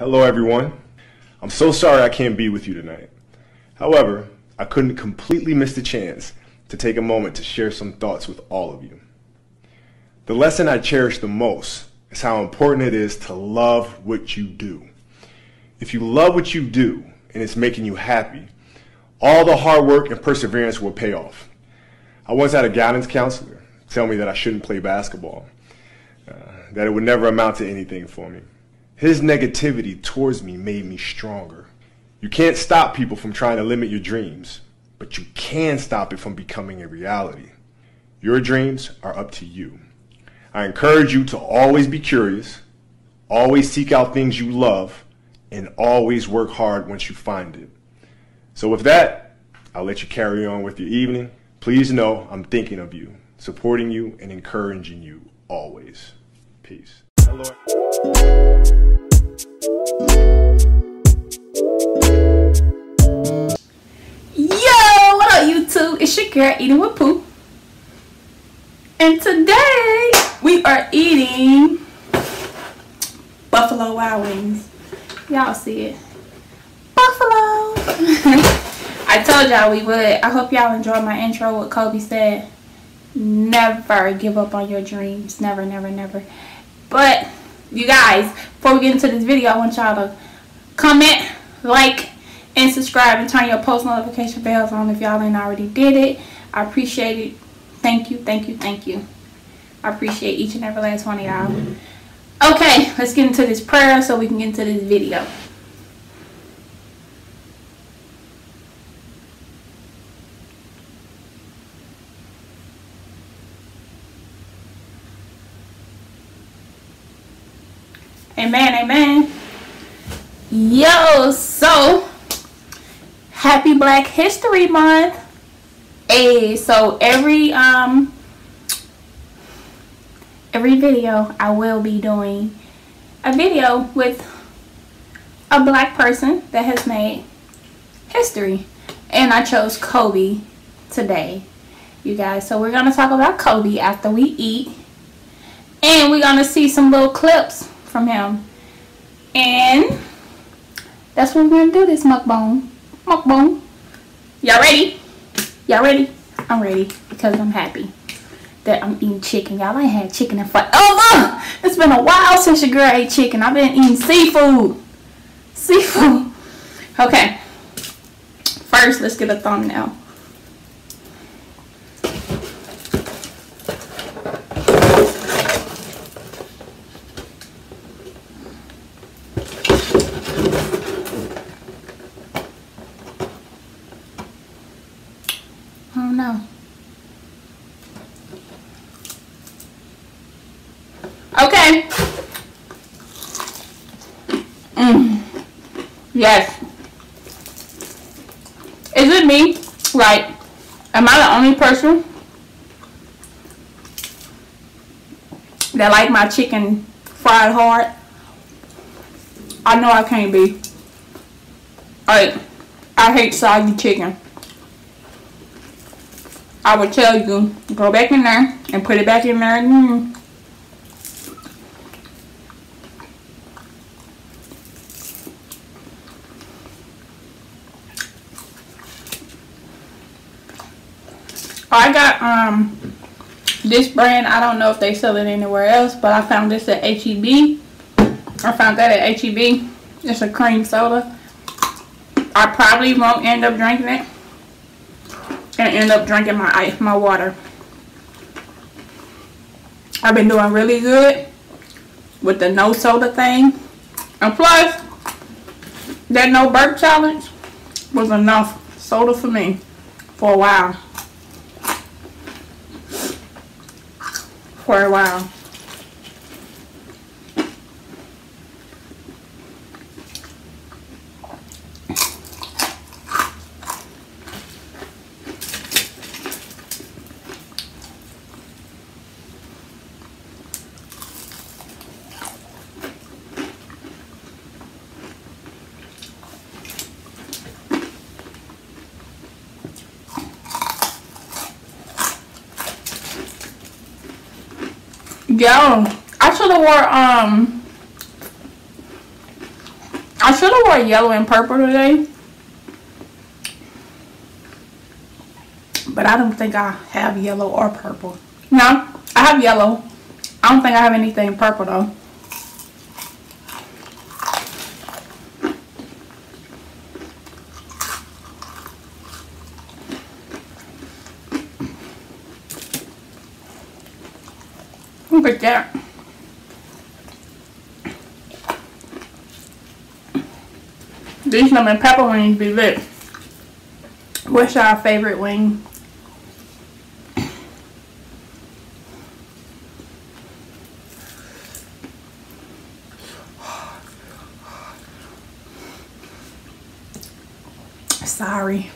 Hello, everyone. I'm so sorry I can't be with you tonight. However, I couldn't completely miss the chance to take a moment to share some thoughts with all of you. The lesson I cherish the most is how important it is to love what you do. If you love what you do and it's making you happy, all the hard work and perseverance will pay off. I once had a guidance counselor tell me that I shouldn't play basketball, uh, that it would never amount to anything for me. His negativity towards me made me stronger. You can't stop people from trying to limit your dreams, but you can stop it from becoming a reality. Your dreams are up to you. I encourage you to always be curious, always seek out things you love, and always work hard once you find it. So with that, I'll let you carry on with your evening. Please know I'm thinking of you, supporting you, and encouraging you always. Peace. Yo, what up YouTube? It's your girl eating with Pooh. And today we are eating Buffalo Wild Wings. Y'all see it. Buffalo. I told y'all we would. I hope y'all enjoyed my intro what Kobe said. Never give up on your dreams. Never, never, never. But you guys, before we get into this video, I want y'all to comment, like, and subscribe and turn your post notification bells on if y'all ain't already did it. I appreciate it. Thank you, thank you, thank you. I appreciate each and every last one of y'all. Okay, let's get into this prayer so we can get into this video. Amen, amen. Yo, so happy Black History Month. Hey, so every um every video I will be doing a video with a black person that has made history. And I chose Kobe today, you guys. So we're gonna talk about Kobe after we eat. And we're gonna see some little clips from him. And that's what we're gonna do this mukbang. Mukbang. Y'all ready? Y'all ready? I'm ready because I'm happy that I'm eating chicken. Y'all ain't had chicken in forever. It's been a while since your girl ate chicken. I've been eating seafood. Seafood. Okay. First, let's get a thumbnail. Oh no. Okay. Mm. Yes. Is it me? Like, am I the only person that like my chicken fried hard? I know I can't be. Like, I hate soggy chicken. I would tell you, go back in there and put it back in there. I got um this brand. I don't know if they sell it anywhere else, but I found this at HEB. I found that at HEB. It's a cream soda. I probably won't end up drinking it and end up drinking my ice, my water. I've been doing really good with the no soda thing. And plus, that no burp challenge was enough soda for me for a while. For a while. Yo, I should have wore um I should have worn yellow and purple today. But I don't think I have yellow or purple. No, I have yellow. I don't think I have anything purple though. Look at that. These lemon pepper wings be lit. What's our favorite wing? Sorry.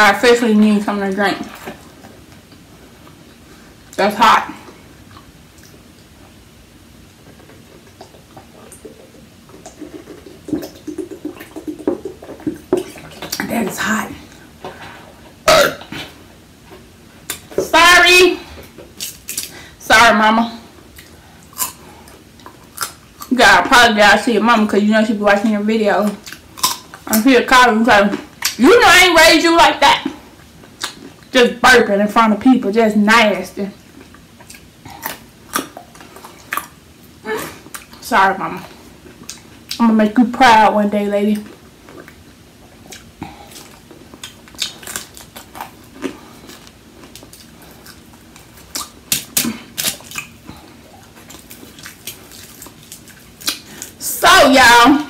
I officially need something to drink. That's hot. That is hot. Sorry. Sorry, mama. You gotta apologize to your mama because you know she be watching your video. I'm here calling because you know I ain't raised you like that. Just burping in front of people, just nasty. Sorry, mama. I'm gonna make you proud one day, lady. So, y'all,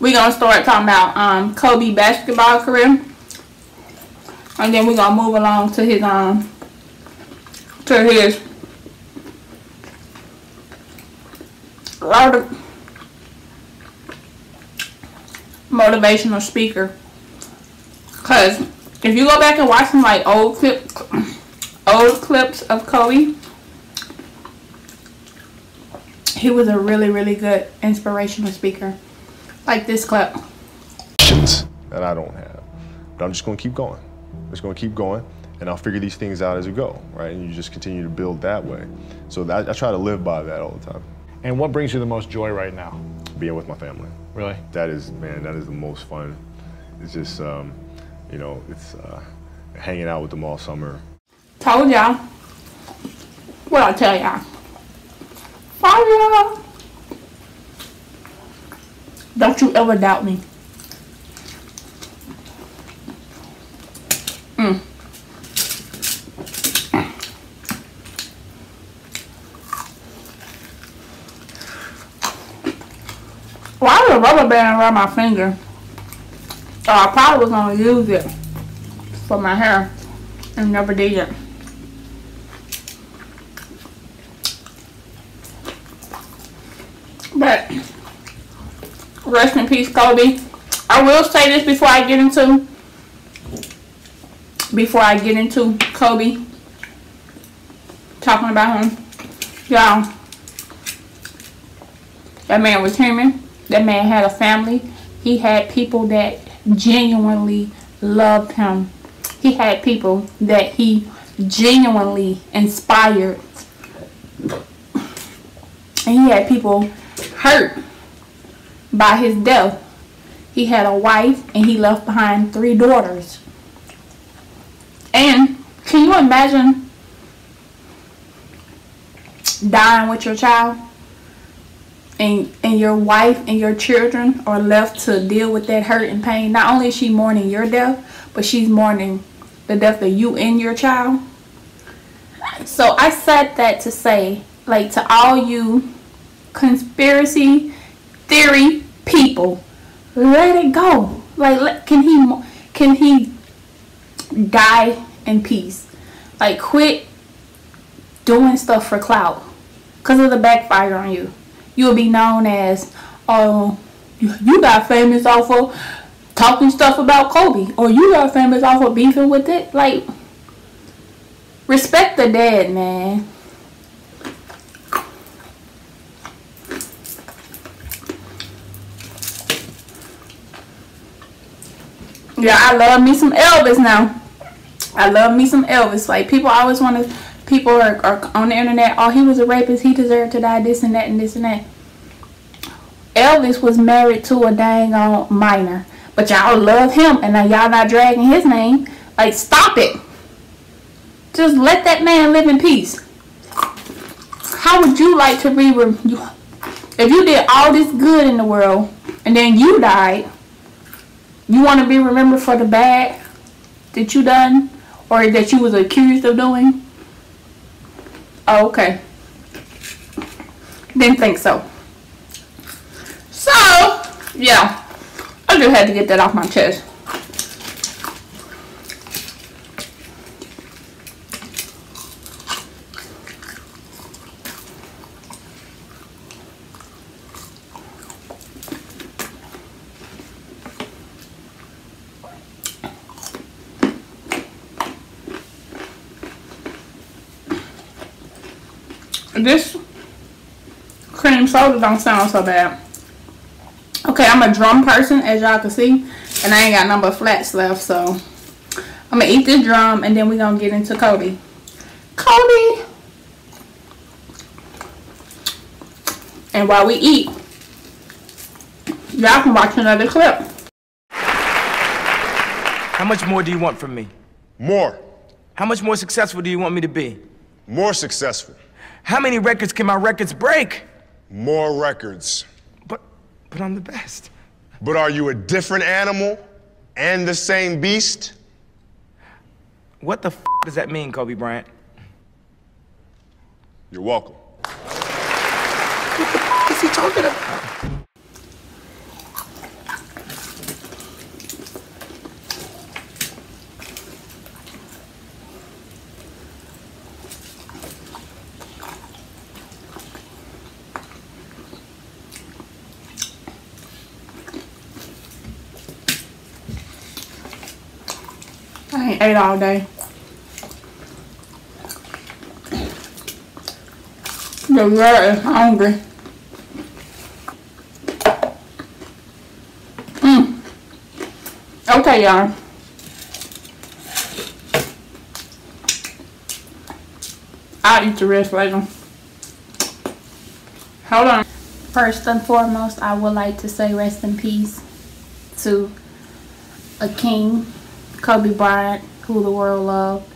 we gonna start talking about um Kobe basketball career, and then we're gonna move along to his um to his motivational speaker. Cause if you go back and watch some like old old clips of Kobe, he was a really really good inspirational speaker. Like this clip. That I don't have. But I'm just gonna keep going. I'm just gonna keep going and I'll figure these things out as we go, right? And you just continue to build that way. So that, I try to live by that all the time. And what brings you the most joy right now? Being with my family. Really? That is, man, that is the most fun. It's just, um, you know, it's uh, hanging out with them all summer. Told y'all. What I tell y'all? Fire! Don't you ever doubt me. Mm. Why is a rubber band around my finger? Oh, I probably was gonna use it for my hair and never did it. But rest in peace, Kobe. I will say this before I get into before I get into Kobe talking about him. Y'all, that man was human. That man had a family. He had people that genuinely loved him. He had people that he genuinely inspired. And he had people hurt by his death. He had a wife and he left behind three daughters. And can you imagine dying with your child? And, and your wife and your children are left to deal with that hurt and pain. Not only is she mourning your death, but she's mourning the death of you and your child. So I said that to say, like to all you conspiracy theory people, let it go. Like, let, can he can he die in peace? Like, quit doing stuff for clout, cause of the backfire on you. You'll be known as, oh, you, you got famous off of talking stuff about Kobe, or you got famous off of beefing with it. Like, respect the dead, man. Yeah, I love me some Elvis now. I love me some Elvis. Like people always want to people are, are on the internet, oh, he was a rapist, he deserved to die, this and that, and this and that. Elvis was married to a dang on minor. But y'all love him, and now y'all not dragging his name. Like, stop it. Just let that man live in peace. How would you like to be... If you did all this good in the world, and then you died, you want to be remembered for the bad that you done? Or that you was accused of doing? Oh, okay. Didn't think so. So, yeah. I just had to get that off my chest. This cream soda don't sound so bad. Okay, I'm a drum person, as y'all can see. And I ain't got number flats left, so... I'm going to eat this drum, and then we're going to get into Kobe. Kobe! And while we eat, y'all can watch another clip. How much more do you want from me? More. How much more successful do you want me to be? More successful. How many records can my records break? More records. But, but I'm the best. But are you a different animal and the same beast? What the f does that mean, Kobe Bryant? You're welcome. What the f is he talking about? I ate all day. The girl is hungry. Mm. Okay, y'all. I'll eat the rest later. Hold on. First and foremost, I would like to say rest in peace to a king Kobe Bryant, who the world loved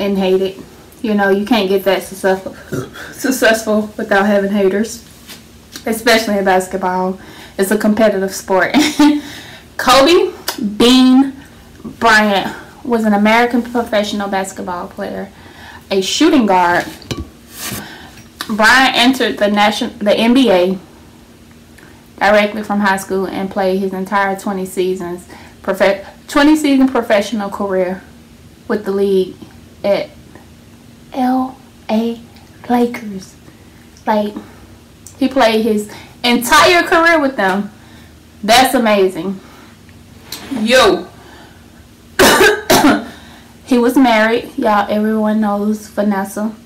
and hated. You know, you can't get that successful, successful without having haters, especially in basketball. It's a competitive sport. Kobe Bean Bryant was an American professional basketball player, a shooting guard. Bryant entered the national, the NBA directly from high school and played his entire 20 seasons, 20 season professional career with the league at L.A. Lakers. Like, he played his entire career with them. That's amazing. Yo. he was married. Y'all, everyone knows Vanessa.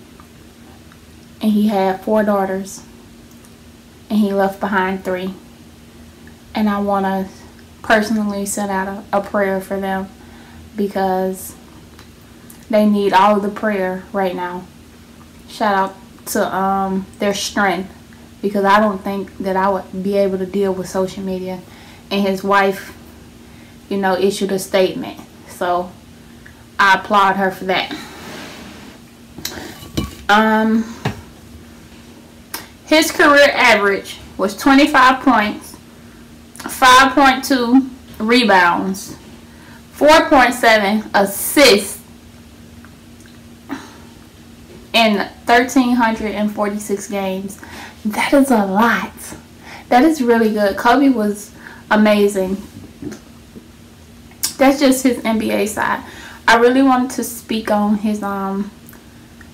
And he had four daughters. And he left behind three. And I want to personally sent out a, a prayer for them because they need all of the prayer right now. Shout out to um, their strength because I don't think that I would be able to deal with social media. And his wife, you know, issued a statement. So I applaud her for that. Um, his career average was 25 points, 5.2 rebounds, 4.7 assists, in 1,346 games. That is a lot. That is really good. Kobe was amazing. That's just his NBA side. I really wanted to speak on his um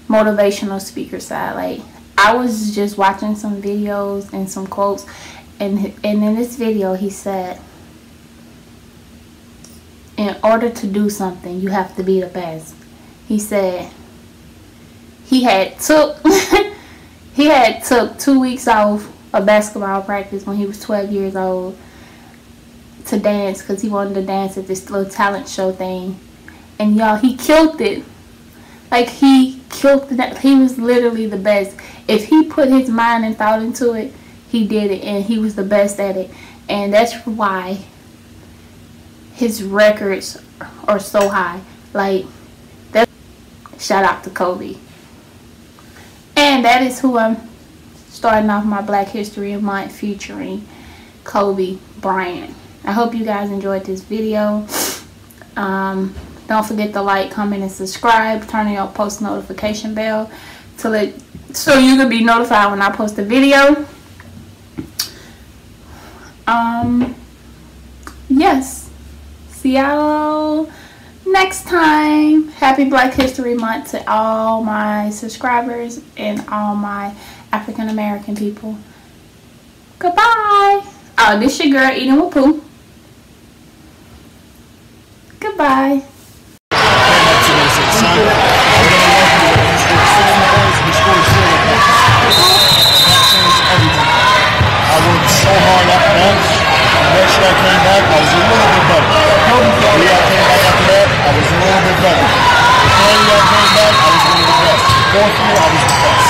motivational speaker side. Like I was just watching some videos and some quotes and and in this video he said in order to do something you have to be the best. He said he had took he had took two weeks off of basketball practice when he was 12 years old to dance because he wanted to dance at this little talent show thing and y'all he killed it Like he killed that. He was literally the best. If he put his mind and thought into it, he did it, and he was the best at it. And that's why his records are so high. Like that. Shout out to Kobe. And that is who I'm starting off my Black History Month featuring Kobe Bryant. I hope you guys enjoyed this video. Um, don't forget to like, comment, and subscribe. Turn on your post notification bell to let so you can be notified when I post a video. Um, yes. Y'all next time. Happy Black History Month to all my subscribers and all my African American people. Goodbye. Oh, this your girl eating with Pooh. Goodbye. So hard next year I came back, I was a little bit better. The year I came back after that, I was a little bit better. The third year I came back, I was one of the best. Fourth year, I was the best.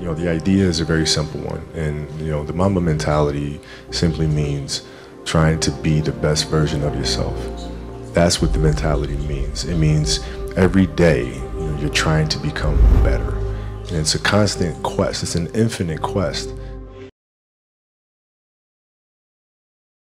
You know, the idea is a very simple one. And, you know, the Mamba mentality simply means trying to be the best version of yourself. That's what the mentality means. It means every day, you know, you're trying to become better. And it's a constant quest, it's an infinite quest